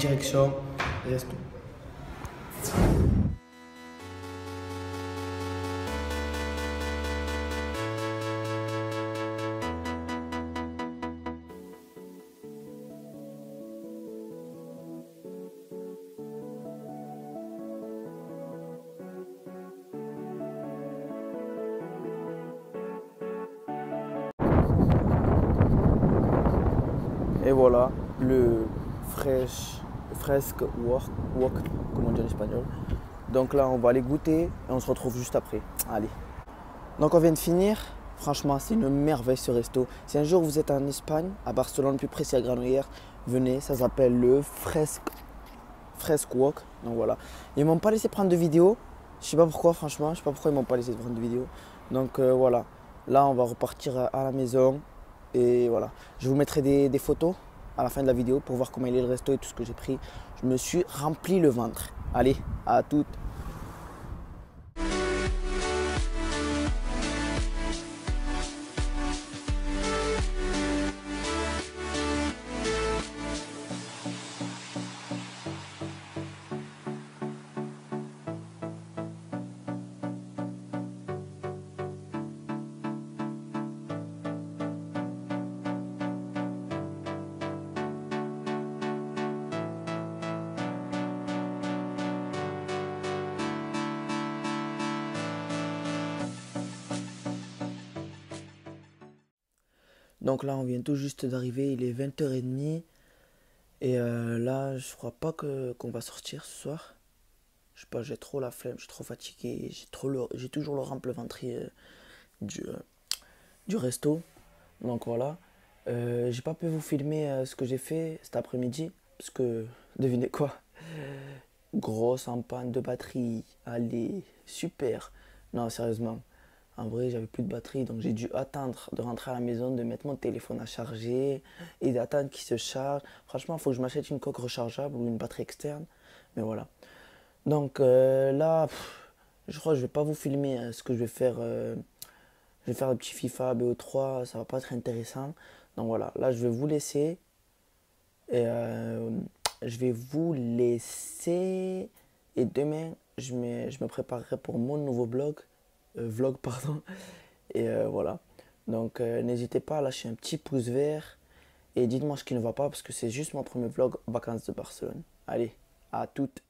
direction resto. Et voilà, le fresh, fresque walk, walk, comme on dit en espagnol. Donc là, on va aller goûter et on se retrouve juste après. Allez. Donc on vient de finir. Franchement, c'est une merveille ce resto. Si un jour vous êtes en Espagne, à Barcelone, plus précis à Granollers, venez. Ça s'appelle le fresque, fresque walk. Donc voilà. Ils m'ont pas laissé prendre de vidéo. Je sais pas pourquoi, franchement. Je sais pas pourquoi ils m'ont pas laissé prendre de vidéo. Donc euh, voilà. Là, on va repartir à la maison. Et voilà, je vous mettrai des, photos à la fin de la vidéo pour voir comment il est le resto et tout ce que j'ai pris. Je me suis rempli le ventre. Allez, à toutes. Donc là, on vient tout juste d'arriver, il est 20h30. Et euh, là, je crois pas qu'on va sortir ce soir. Je sais pas, j'ai trop la flemme, je suis trop fatigué, j'ai trop j'ai toujours le rempli ventrier euh, du, euh, du resto. Donc voilà. j'ai pas pu vous filmer ce que j'ai fait cet après-midi. Parce que, devinez quoi? Grosse en panne de batterie. Allez, super. Non, sérieusement. En vrai, j'avais plus de batterie, donc j'ai dû attendre de rentrer à la maison, de mettre mon téléphone à charger et d'attendre qu'il se charge. Franchement, il faut que je m'achète une coque rechargeable ou une batterie externe. Mais voilà. Donc euh, là, je crois que je vais pas vous filmer hein, ce que je vais faire. Euh, je vais faire un petit FIFA BO3, ça va pas être intéressant. Donc voilà, là je vais vous laisser. Et euh, je vais vous laisser. Et demain, je me, je me préparerai pour mon nouveau blog. Euh, vlog, pardon. Et euh, voilà. Donc euh, n'hésitez pas à lâcher un petit pouce vert et dites-moi ce qui ne va pas parce que c'est juste mon premier vlog vacances de Barcelone. Allez, à toutes.